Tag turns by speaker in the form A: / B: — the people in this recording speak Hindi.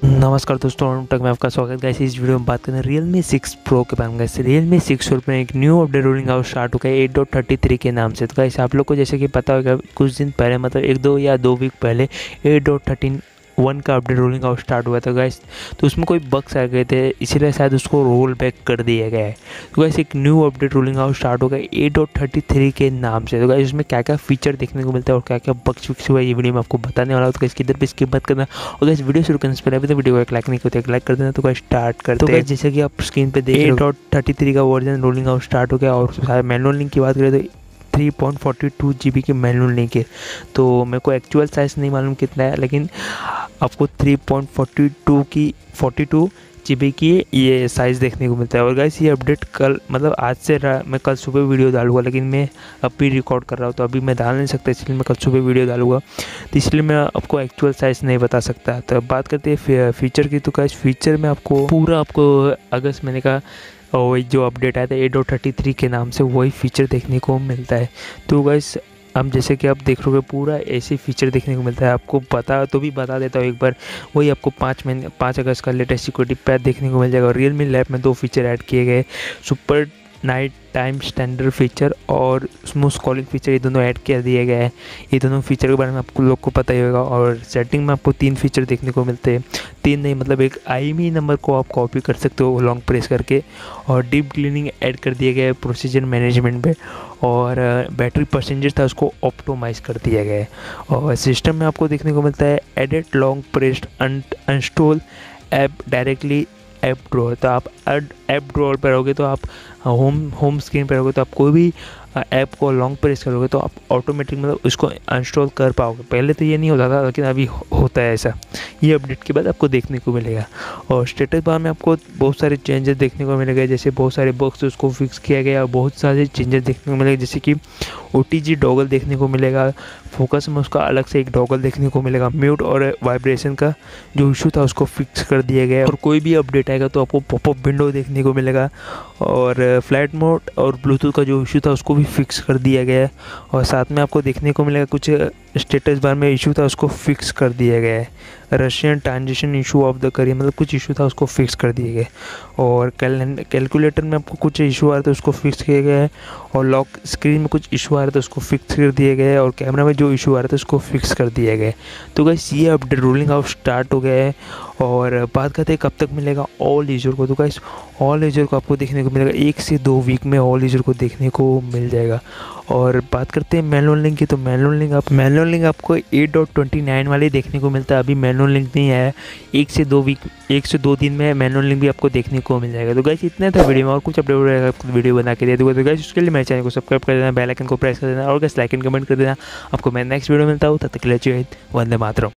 A: नमस्कार दोस्तों तक में आपका स्वागत। है इस वीडियो में बात करें रियल मी सिक्स प्रो के बारे में। गए रियल मी सिक्स प्रो में एक new update rolling out start हुआ है एट डॉट थर्टी थ्री के नाम से। तो कैसे आप लोग को जैसे कि पता होगा, कुछ दिन पहले मतलब एक दो या दो वीक पहले एट डॉट थर्टीन वन का अपडेट रोलिंग आउट स्टार्ट हुआ था गैस तो उसमें कोई बग्स आ गए थे इसीलिए शायद उसको रोल बैक कर दिया गया है। तो गैस एक new update rolling out start हो गया एट डॉट थर्टी थ्री के नाम से। तो गैस उसमें क्या क्या फीचर देखने को मिलता है और क्या क्या बग्स फिक्स हुआ ये वीडियो में आपको बताने वाला हूँ। तो गैस किधर पर स्किप मत करना। और गैस वीडियो शुरू करने से पहले अभी तो वीडियो को एक लाइक नहीं होता एक लाइक कर देना। तो गैस स्टार्ट करते तो गैस जैसे कि आप स्क्रीन पर देख एट डॉट थर्टी थ्री का वर्जन रोलिंग आउट स्टार्ट हो गया और मैनुअल लिंक की बात करें तो three point forty two G B की मैनुअल लिंक है। तो मेरे को एक्चुअल साइज़ नहीं मालूम कितना है लेकिन आपको 3.42 की 42 जीबी की ये साइज़ देखने को मिलता है। और गाइस ये अपडेट कल मतलब आज से मैं कल सुबह वीडियो डालूँगा, लेकिन मैं अभी रिकॉर्ड कर रहा हूँ तो अभी मैं डाल नहीं सकता, इसलिए मैं कल सुबह वीडियो डालूँगा। तो इसलिए मैं आपको एक्चुअल साइज़ नहीं बता सकता। तो बात करते हैं फीचर की। तो गाइस फीचर में आपको पूरा आपको, अगस्त महीने का वही जो अपडेट आया था एट थर्टी थ्री के नाम से, वही फीचर देखने को मिलता है। तो गाइस अब जैसे कि आप देख रहे हो पूरा ऐसे फीचर देखने को मिलता है। आपको पता तो भी बता देता हूँ एक बार। वही आपको पाँच महीने, पाँच अगस्त का लेटेस्ट सिक्योरिटी पैक देखने को मिल जाएगा। और रियल मी लैब में दो फीचर ऐड किए गए। Super night time standard feature और स्मूथ कॉलिंग फीचर ये दोनों ऐड कर दिए गए हैं। ये दोनों फीचर के बारे में आपको लोग को पता ही होगा और सेटिंग में आपको तीन फीचर देखने को मिलते हैं। तीन नहीं मतलब एक आई मी नंबर को आप कॉपी कर सकते हो लॉन्ग प्रेस करके और डीप क्लीनिंग ऐड कर दिया गया है प्रोसीजर मैनेजमेंट में और बैटरी परसेंटेज था उसको ऑप्टोमाइज कर दिया गया है। और सिस्टम में आपको देखने को मिलता है edit long pressed uninstall app directly app drawer तो आप ऐप ड्रॉर पर रहोगे तो आप होम होम स्क्रीन पर रहोगे तो आप कोई भी ऐप को लॉन्ग प्रेस करोगे तो आप ऑटोमेटिक मतलब उसको इंस्टॉल कर पाओगे। पहले तो ये नहीं होता था, लेकिन अभी होता है ऐसा। ये अपडेट के बाद आपको देखने को मिलेगा। और स्टेटस बार में आपको बहुत सारे चेंजेस देखने को मिलेगा, जैसे बहुत सारे बॉक्स उसको फिक्स किया गया, और बहुत सारे चेंजेस देखने को मिलेगा, जैसे कि ओटीजी डॉगल देखने को मिलेगा। फोकस में उसका अलग से एक डॉगल देखने को मिलेगा। म्यूट और वाइब्रेशन का जो इशू था, उसको फिक्स कर दिया गया। और कोई भी अपडेट आएगा तो आपको पॉपअप विंडो देखने को मिलेगा। और फ़्लाइट मोड और ब्लूटूथ का जो इशू था, उसको भी फिक्स कर दिया गया है। और साथ में आपको देखने को मिलेगा कुछ स्टेटस बार में इशू था, उसको फिक्स कर दिया गया है। Russian transition issue of the carrier मतलब कुछ इशू था उसको फिक्स कर दिए गए। और कैलकुलेटर में आपको कुछ इशू आ रहे थे उसको फिक्स गया है। और लॉक स्क्रीन में कुछ इशू आ रहे थे उसको फिक्स कर दिए गए और कैमरा में जो इशू आ रहे थे उसको फिक्स कर दिए गए तो गैस ये अपडेट रोलिंग आउट स्टार्ट हो गया है। और बात करते हैं कब तक मिलेगा ऑल यूज़र को। तो गाइस ऑल यूज़र को आपको देखने को मिलेगा। एक से दो वीक में ऑल यूज़र को देखने को मिल जाएगा। और बात करते हैं मैनुअल लिंक की। तो मैनुअल लिंक आप मैनुअल लिंक आपको एट डॉट ट्वेंटी नाइन वाले देखने को मिलता है। अभी मैनुअल लिंक नहीं आया एक से दो वीक एक से दो दिन में मैनुअल लिंक भी आपको देखने को मिल जाएगा। तो गैस इतना था वीडियो में और कुछ अपडेट रहेगा आपको वीडियो बना के दे दूँगा। तो गैस उसके लिए मेरे चैनल को सब्सक्राइब कर देना बेलाइकन को प्रेस कर देना और गैस लाइक एंड कमेंट कर देना। आपको मैं नेक्स्ट वीडियो मिलता हूँ। तब तक लिए वंदे मातरम।